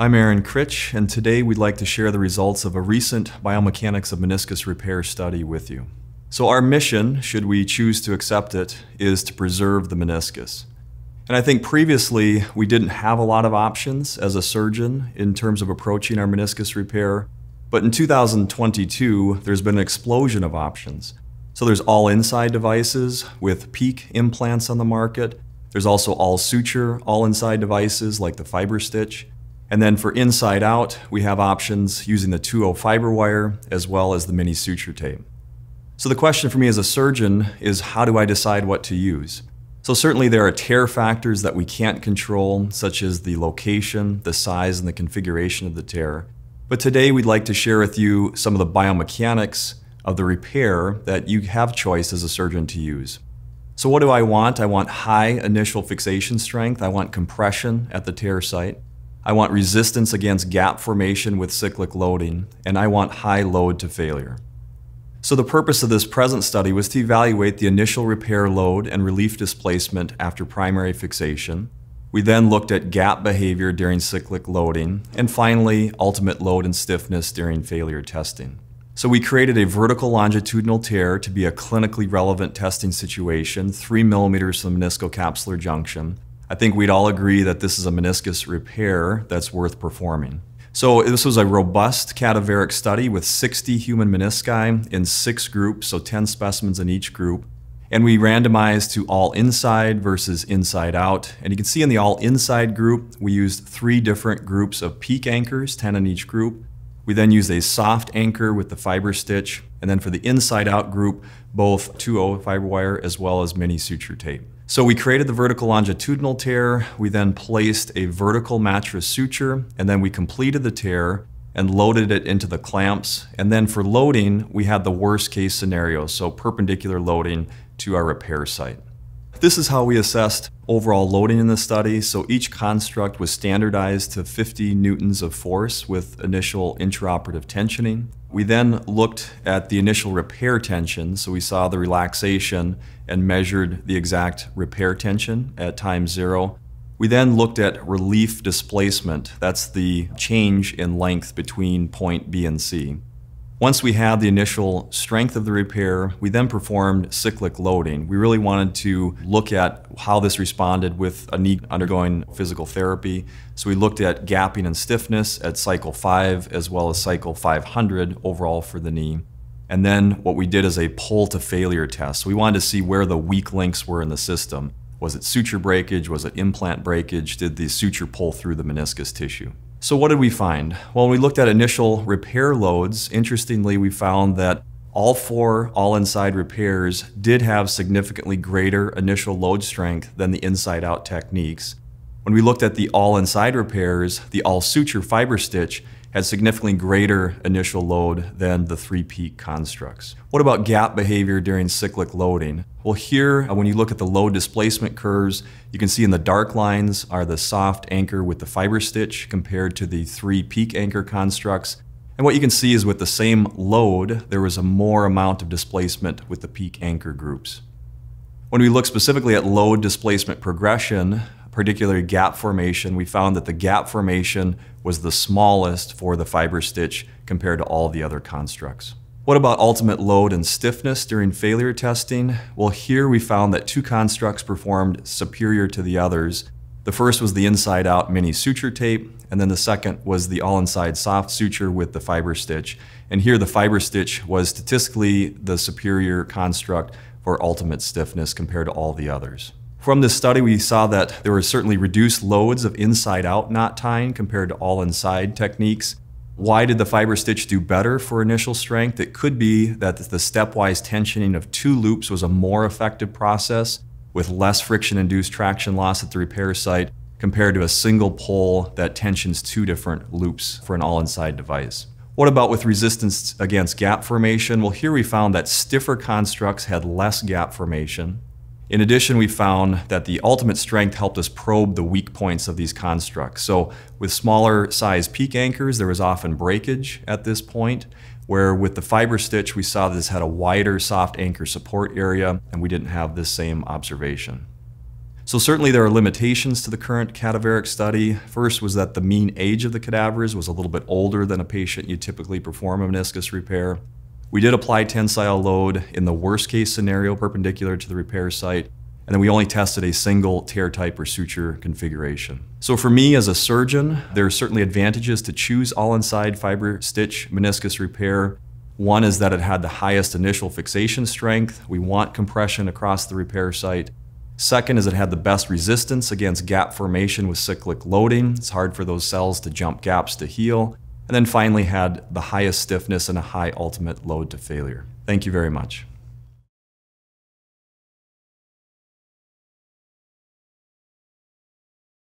I'm Aaron Krych, and today we'd like to share the results of a recent biomechanics of meniscus repair study with you. So our mission, should we choose to accept it, is to preserve the meniscus. And I think previously we didn't have a lot of options as a surgeon in terms of approaching our meniscus repair. But in 2022, there's been an explosion of options. So there's all inside devices with PEEK implants on the market. There's also all suture, all inside devices like the FiberStitch. And then for inside out, we have options using the 2.0 FiberWire as well as the mini suture tape. So the question for me as a surgeon is how do I decide what to use? So certainly there are tear factors that we can't control, such as the location, the size, and the configuration of the tear. But today we'd like to share with you some of the biomechanics of the repair that you have choice as a surgeon to use. So what do I want? I want high initial fixation strength. I want compression at the tear site. I want resistance against gap formation with cyclic loading. And I want high load to failure. So the purpose of this present study was to evaluate the initial repair load and relief displacement after primary fixation. We then looked at gap behavior during cyclic loading, and finally, ultimate load and stiffness during failure testing. So we created a vertical longitudinal tear to be a clinically relevant testing situation, 3 millimeters from the meniscocapsular junction. I think we'd all agree that this is a meniscus repair that's worth performing. So this was a robust cadaveric study with 60 human menisci in six groups, so 10 specimens in each group. And we randomized to all inside versus inside out. And you can see in the all inside group, we used three different groups of PEEK anchors, 10 in each group. We then used a soft anchor with the FiberStitch, And then for the inside out group, both 2.0 FiberWire as well as mini suture tape. So we created the vertical longitudinal tear, we then placed a vertical mattress suture, and then we completed the tear and loaded it into the clamps. And then for loading, we had the worst case scenario, so perpendicular loading to our repair site. This is how we assessed overall loading in the study. So each construct was standardized to 50 newtons of force with initial intraoperative tensioning. We then looked at the initial repair tension, so we saw the relaxation and measured the exact repair tension at time zero. We then looked at relief displacement, that's the change in length between point B and C. Once we had the initial strength of the repair, we then performed cyclic loading. We really wanted to look at how this responded with a knee undergoing physical therapy. So we looked at gapping and stiffness at cycle 5 as well as cycle 500 overall for the knee. And then what we did is a pull to failure test. We wanted to see where the weak links were in the system. Was it suture breakage? Was it implant breakage? Did the suture pull through the meniscus tissue? So what did we find? Well, when we looked at initial repair loads, interestingly, we found that all four all-inside repairs did have significantly greater initial load strength than the inside-out techniques. When we looked at the all-inside repairs, the all-suture FiberStitch had significantly greater initial load than the three PEEK constructs. What about gap behavior during cyclic loading? Well here, uh, when you look at the load displacement curves, you can see in the dark lines are the soft anchor with the FiberStitch compared to the three PEEK anchor constructs. And what you can see is with the same load, there was a more amount of displacement with the PEEK anchor groups. When we look specifically at load displacement progression, particularly gap formation, we found that the gap formation was the smallest for the FiberStitch compared to all the other constructs. What about ultimate load and stiffness during failure testing? Well, here we found that two constructs performed superior to the others. The first was the inside out mini suture tape, and then the second was the all inside soft suture with the FiberStitch. And here the FiberStitch was statistically the superior construct for ultimate stiffness compared to all the others. From this study, we saw that there were certainly reduced loads of inside-out knot tying compared to all-inside techniques. Why did the FiberStitch do better for initial strength? It could be that the stepwise tensioning of two loops was a more effective process with less friction-induced traction loss at the repair site compared to a single pull that tensions two different loops for an all-inside device. What about with resistance against gap formation? Well, here we found that stiffer constructs had less gap formation, in addition, we found that the ultimate strength helped us probe the weak points of these constructs. So with smaller size PEEK anchors, there was often breakage at this point, where with the FiberStitch, we saw this had a wider soft anchor support area, and we didn't have this same observation. So certainly there are limitations to the current cadaveric study. First was that the mean age of the cadavers was a little bit older than a patient you typically perform a meniscus repair. We did apply tensile load in the worst case scenario perpendicular to the repair site, and then we only tested a single tear type or suture configuration. So for me as a surgeon, there are certainly advantages to choose all-inside FiberStitch meniscus repair. One is that it had the highest initial fixation strength. We want compression across the repair site. Second is it had the best resistance against gap formation with cyclic loading. It's hard for those cells to jump gaps to heal. And then finally had the highest stiffness and a high ultimate load to failure. Thank you very much.